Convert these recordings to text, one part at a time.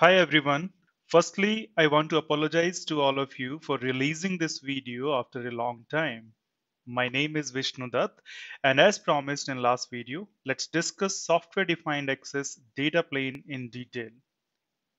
Hi everyone. Firstly, I want to apologize to all of you for releasing this video after a long time. My name is Vishnu Dutt and as promised in last video, let's discuss software defined access data plane in detail.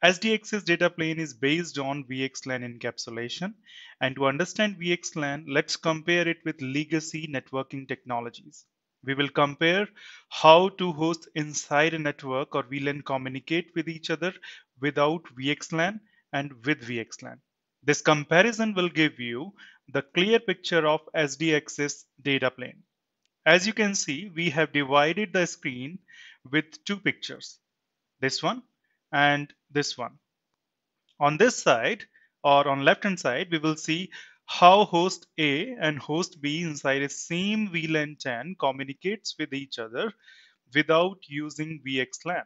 SDAccess data plane is based on VXLAN encapsulation and to understand VXLAN, let's compare it with legacy networking technologies. We will compare how to host inside a network or VLAN communicate with each other without VXLAN and with VXLAN. This comparison will give you the clear picture of SDAccess data plane. As you can see, we have divided the screen with two pictures, this one and this one. On this side or on left hand side, we will see how host A and host B inside a same VLAN 10 communicates with each other without using VXLAN.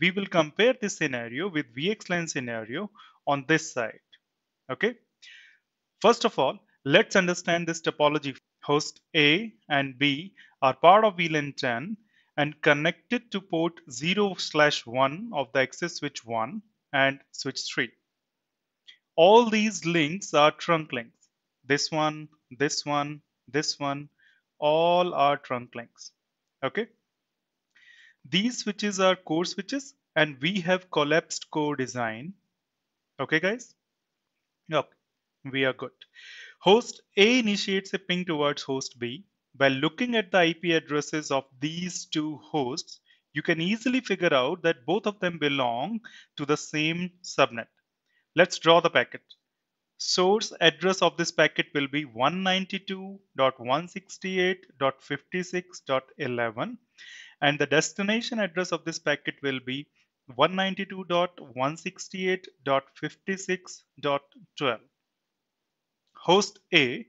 We will compare this scenario with VXLAN scenario on this side. Okay. First of all, let's understand this topology. Host A and B are part of VLAN 10 and connected to port 0 slash 1 of the access switch 1 and switch 3. All these links are trunk links this one, this one, this one, all are trunk links. Okay. These switches are core switches and we have collapsed core design. Okay, guys? Yep, we are good. Host A initiates a ping towards host B. By looking at the IP addresses of these two hosts, you can easily figure out that both of them belong to the same subnet. Let's draw the packet. Source address of this packet will be 192.168.56.11 and the destination address of this packet will be 192.168.56.12. Host A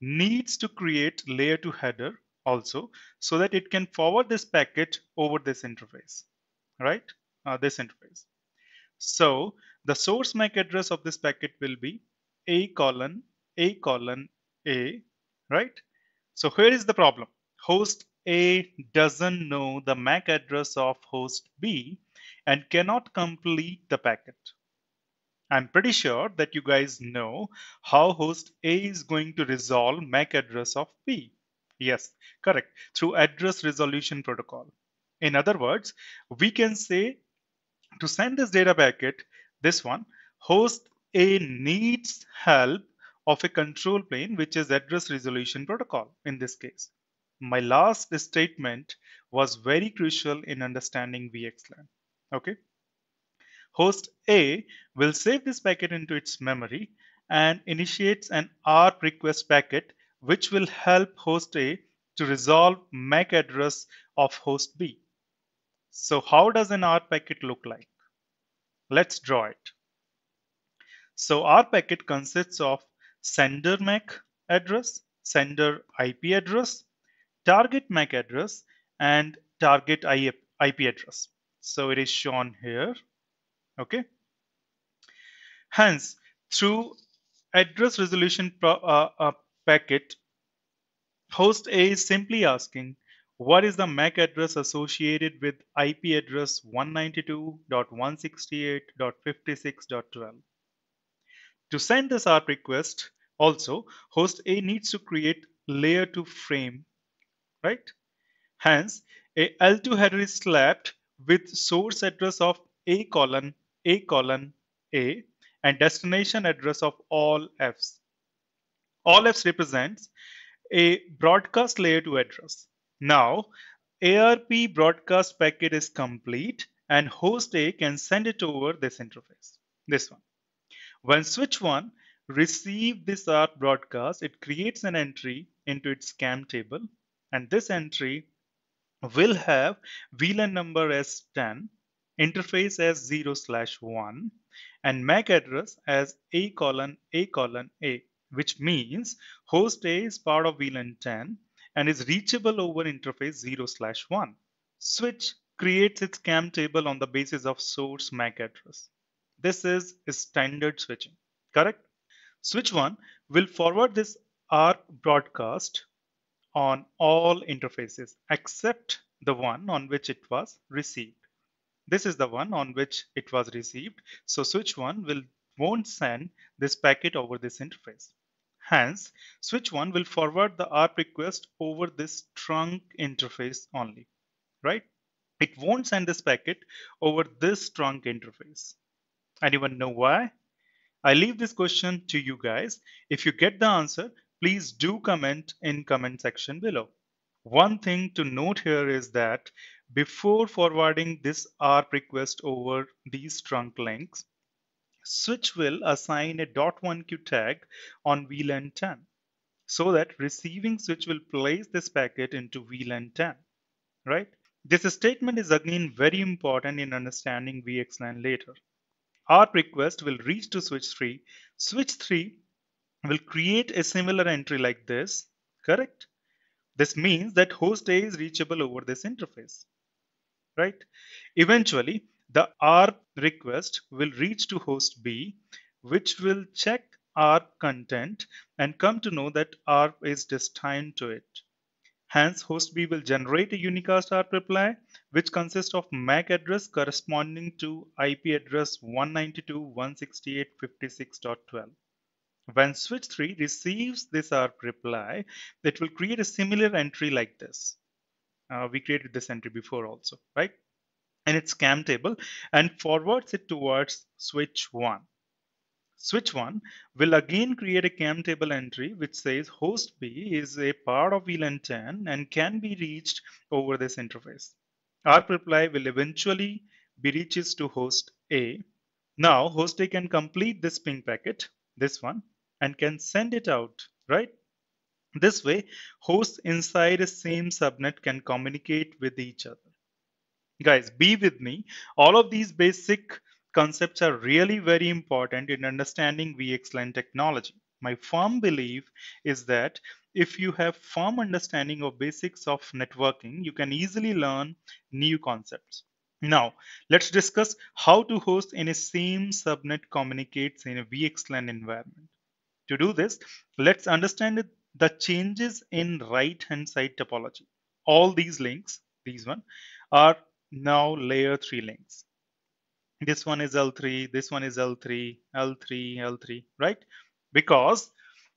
needs to create layer 2 header also so that it can forward this packet over this interface, right? Uh, this interface. So the source MAC address of this packet will be a colon a colon a right so here is the problem host a doesn't know the mac address of host b and cannot complete the packet. I'm pretty sure that you guys know how host a is going to resolve mac address of b. Yes correct. Through address resolution protocol. In other words we can say to send this data packet this one host a needs help of a control plane, which is address resolution protocol in this case. My last statement was very crucial in understanding VXLAN. Okay. Host A will save this packet into its memory and initiates an ARP request packet, which will help host A to resolve MAC address of host B. So how does an ARP packet look like? Let's draw it. So our packet consists of sender MAC address, sender IP address, target MAC address, and target IP address. So it is shown here. Okay. Hence, through address resolution uh, uh, packet, host A is simply asking what is the MAC address associated with IP address 192.168.56.12. To send this ARP request, also, host A needs to create layer 2 frame, right? Hence, a L2 header is slapped with source address of A colon A colon A and destination address of all Fs. All Fs represents a broadcast layer 2 address. Now, ARP broadcast packet is complete and host A can send it over this interface, this one. When switch 1 receives this ARP broadcast, it creates an entry into its CAM table and this entry will have VLAN number as 10, interface as 0 slash 1 and MAC address as A colon A colon A which means host A is part of VLAN 10 and is reachable over interface 0 slash 1. Switch creates its CAM table on the basis of source MAC address. This is standard switching, correct? Switch 1 will forward this ARP broadcast on all interfaces except the one on which it was received. This is the one on which it was received. So switch 1 will won't send this packet over this interface. Hence, switch 1 will forward the ARP request over this trunk interface only, right? It won't send this packet over this trunk interface. Anyone know why? I leave this question to you guys. If you get the answer, please do comment in comment section below. One thing to note here is that before forwarding this ARP request over these trunk links, switch will assign a .1q tag on VLAN 10 so that receiving switch will place this packet into VLAN 10, right? This statement is again very important in understanding VXLAN later. ARP request will reach to switch 3. Switch 3 will create a similar entry like this, correct? This means that host A is reachable over this interface, right? Eventually, the ARP request will reach to host B, which will check ARP content and come to know that ARP is destined to it. Hence, host B will generate a unicast ARP reply, which consists of MAC address corresponding to IP address 192.168.56.12. When switch 3 receives this ARP reply, it will create a similar entry like this. Uh, we created this entry before also, right? In its CAM table and forwards it towards switch 1. Switch 1 will again create a CAM table entry which says host B is a part of VLAN 10 and can be reached over this interface. ARP reply will eventually be reaches to host A. Now host A can complete this ping packet, this one, and can send it out, right? This way, hosts inside a same subnet can communicate with each other. Guys, be with me. All of these basic concepts are really very important in understanding VXLAN technology. My firm belief is that if you have firm understanding of basics of networking, you can easily learn new concepts. Now, let's discuss how to host in a same subnet communicates in a VXLAN environment. To do this, let's understand the changes in right hand side topology. All these links, these one, are now layer 3 links. This one is L3, this one is L3, L3, L3, right? Because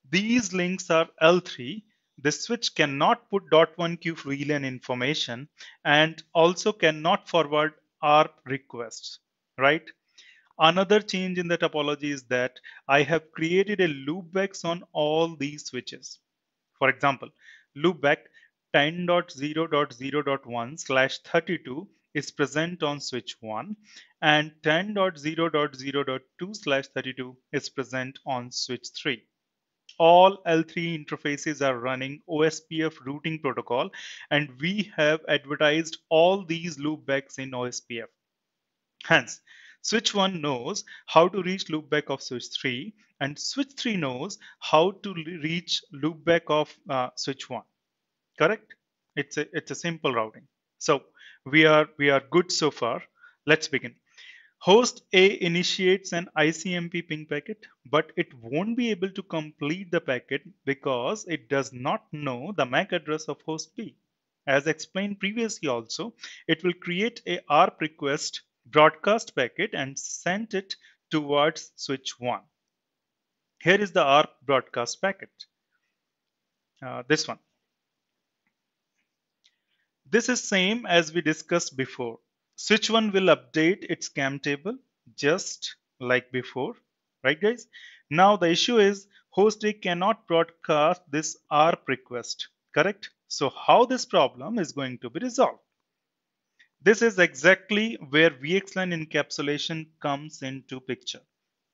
these links are L3, the switch cannot put .1q VLAN information and also cannot forward ARP requests, right? Another change in the topology is that I have created a loopbacks on all these switches. For example, loopback 10.0.0.1 slash 32 is present on switch 1 and 10.0.0.2 slash 32 is present on switch 3 all L3 interfaces are running OSPF routing protocol and we have advertised all these loopbacks in OSPF. Hence, switch 1 knows how to reach loopback of switch 3 and switch 3 knows how to reach loopback of uh, switch 1. Correct? It's a, it's a simple routing. So we are, we are good so far. Let's begin. Host A initiates an ICMP ping packet, but it won't be able to complete the packet because it does not know the MAC address of host B. As explained previously also, it will create a ARP request broadcast packet and send it towards switch 1. Here is the ARP broadcast packet. Uh, this one. This is same as we discussed before. Switch 1 will update its CAM table just like before, right guys? Now the issue is host A cannot broadcast this ARP request, correct? So how this problem is going to be resolved? This is exactly where VXLAN encapsulation comes into picture.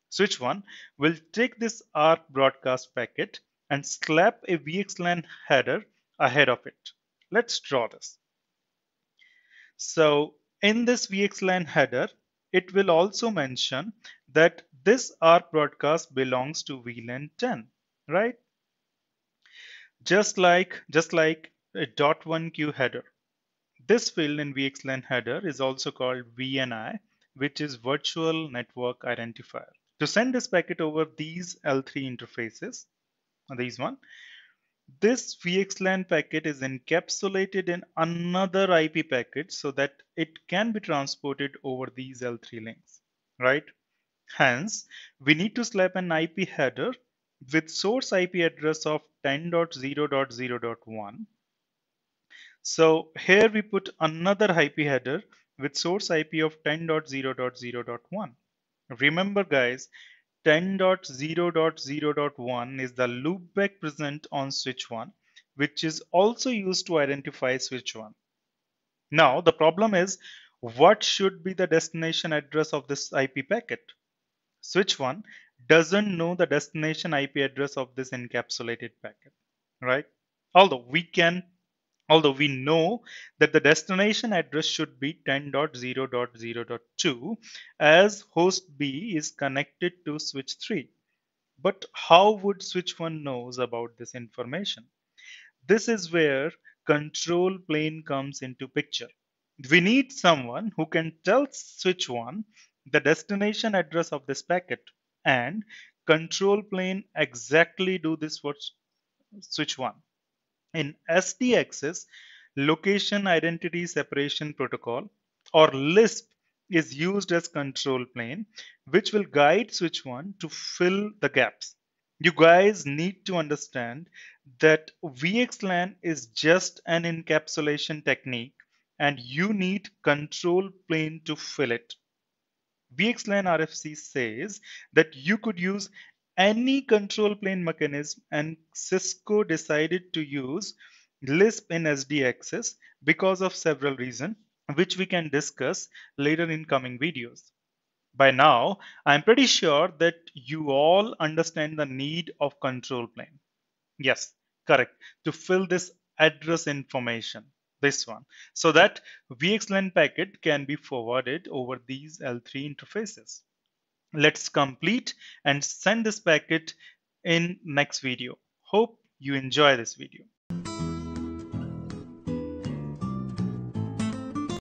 Switch 1 will take this ARP broadcast packet and slap a VXLAN header ahead of it. Let's draw this. So in this VXLAN header, it will also mention that this ARP broadcast belongs to VLAN 10, right? Just like, just like a .1q header. This field in VXLAN header is also called VNI, which is Virtual Network Identifier. To send this packet over these L3 interfaces, these one, this VXLAN packet is encapsulated in another IP packet so that it can be transported over these L3 links, right? Hence, we need to slap an IP header with source IP address of 10.0.0.1. So here we put another IP header with source IP of 10.0.0.1. Remember guys, 10.0.0.1 is the loopback present on switch 1, which is also used to identify switch 1. Now the problem is, what should be the destination address of this IP packet? Switch 1 doesn't know the destination IP address of this encapsulated packet, right? Although we can although we know that the destination address should be 10.0.0.2 as host B is connected to switch 3. But how would switch 1 knows about this information? This is where control plane comes into picture. We need someone who can tell switch 1 the destination address of this packet and control plane exactly do this for switch 1. In SDAccess, Location Identity Separation Protocol or LISP is used as control plane, which will guide switch 1 to fill the gaps. You guys need to understand that VXLAN is just an encapsulation technique and you need control plane to fill it. VXLAN RFC says that you could use any control plane mechanism and Cisco decided to use Lisp in SDAccess because of several reasons which we can discuss later in coming videos. By now, I'm pretty sure that you all understand the need of control plane. Yes, correct, to fill this address information, this one, so that VXLAN packet can be forwarded over these L3 interfaces. Let's complete and send this packet in next video. Hope you enjoy this video.